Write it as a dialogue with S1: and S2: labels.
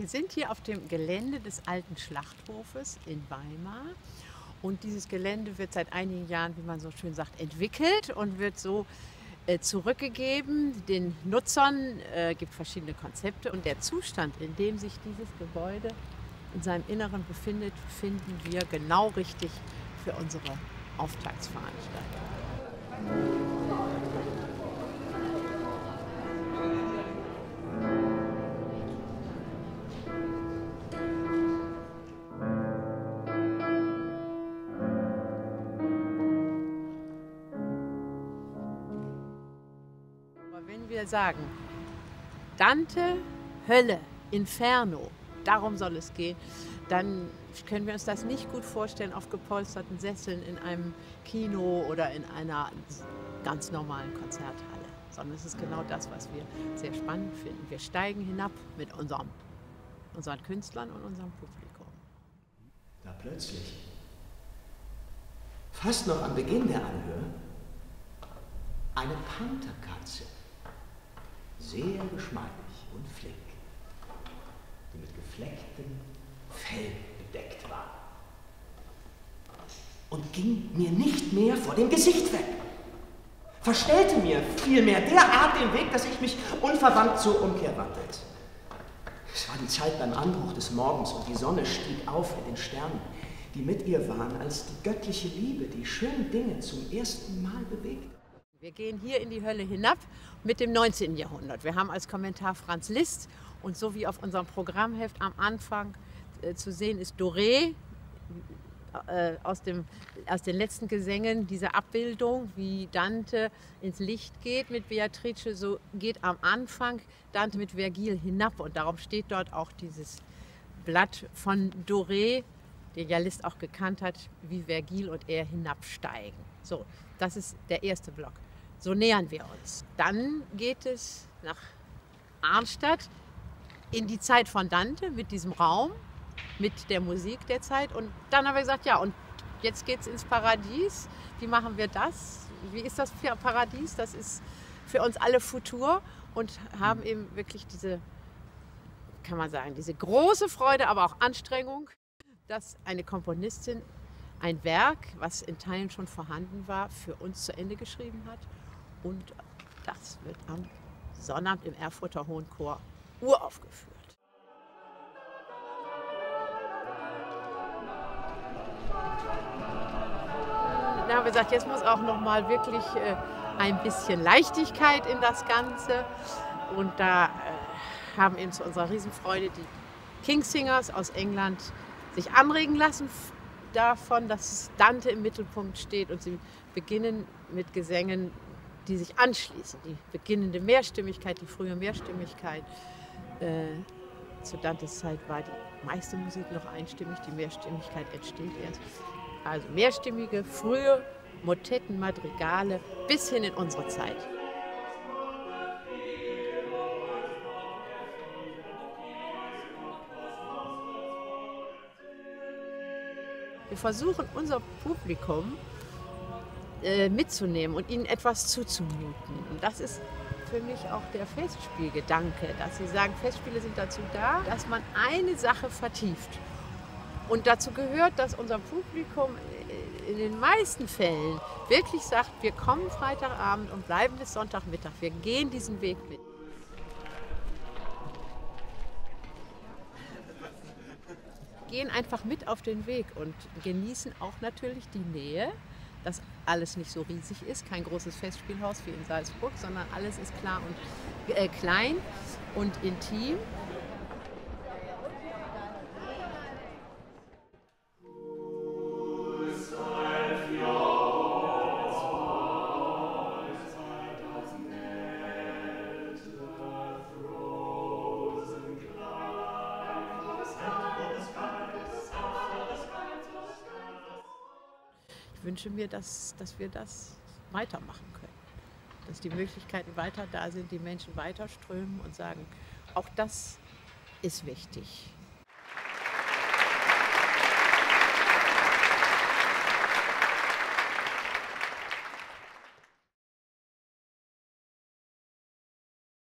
S1: Wir sind hier auf dem Gelände des alten Schlachthofes in Weimar. Und dieses Gelände wird seit einigen Jahren, wie man so schön sagt, entwickelt und wird so äh, zurückgegeben. Den Nutzern äh, gibt verschiedene Konzepte und der Zustand, in dem sich dieses Gebäude in seinem Inneren befindet, finden wir genau richtig für unsere Auftaktsveranstaltung. Wir sagen, Dante, Hölle, Inferno, darum soll es gehen, dann können wir uns das nicht gut vorstellen auf gepolsterten Sesseln in einem Kino oder in einer ganz normalen Konzerthalle, sondern es ist genau das, was wir sehr spannend finden. Wir steigen hinab mit unserem, unseren Künstlern und unserem Publikum.
S2: Da plötzlich, fast noch am Beginn der Anhör, eine Pantherkatze sehr geschmeidig und flink, die mit geflecktem Fell bedeckt war. Und ging mir nicht mehr vor dem Gesicht weg. Verstellte mir vielmehr derart den Weg, dass ich mich unverwandt zur Umkehr wandte. Es war die Zeit beim Anbruch des Morgens und die Sonne stieg auf mit den Sternen, die mit ihr waren, als die göttliche Liebe die schönen Dinge zum ersten Mal bewegte.
S1: Wir gehen hier in die Hölle hinab mit dem 19. Jahrhundert. Wir haben als Kommentar Franz Liszt und so wie auf unserem Programmheft am Anfang äh, zu sehen ist Doré äh, aus, dem, aus den letzten Gesängen, diese Abbildung, wie Dante ins Licht geht mit Beatrice, so geht am Anfang Dante mit Vergil hinab und darum steht dort auch dieses Blatt von Doré, den ja Liszt auch gekannt hat, wie Vergil und er hinabsteigen. So, das ist der erste Block. So nähern wir uns. Dann geht es nach Arnstadt in die Zeit von Dante mit diesem Raum, mit der Musik der Zeit. Und dann haben wir gesagt, ja, und jetzt geht es ins Paradies. Wie machen wir das? Wie ist das für Paradies? Das ist für uns alle Futur und haben eben wirklich diese, kann man sagen, diese große Freude, aber auch Anstrengung, dass eine Komponistin ein Werk, was in Teilen schon vorhanden war, für uns zu Ende geschrieben hat und das wird am Sonnabend im Erfurter Hohen Chor uraufgeführt. Da haben wir gesagt, jetzt muss auch noch mal wirklich äh, ein bisschen Leichtigkeit in das Ganze. Und da äh, haben eben zu unserer Riesenfreude die Kingsingers aus England sich anregen lassen davon, dass Dante im Mittelpunkt steht und sie beginnen mit Gesängen die sich anschließen. Die beginnende Mehrstimmigkeit, die frühe Mehrstimmigkeit. Äh, zu Dantes Zeit war die meiste Musik noch einstimmig, die Mehrstimmigkeit entsteht erst. Also mehrstimmige, frühe Motetten, Madrigale bis hin in unsere Zeit. Wir versuchen unser Publikum äh, mitzunehmen und ihnen etwas zuzumuten. Und das ist für mich auch der Festspielgedanke, dass sie sagen, Festspiele sind dazu da, dass man eine Sache vertieft. Und dazu gehört, dass unser Publikum in den meisten Fällen wirklich sagt, wir kommen Freitagabend und bleiben bis Sonntagmittag. Wir gehen diesen Weg mit. Gehen einfach mit auf den Weg und genießen auch natürlich die Nähe dass alles nicht so riesig ist, kein großes Festspielhaus wie in Salzburg, sondern alles ist klar und äh, klein und intim. Wünsche mir, dass, dass wir das weitermachen können. Dass die Möglichkeiten weiter da sind, die Menschen weiter strömen und sagen, auch das ist wichtig.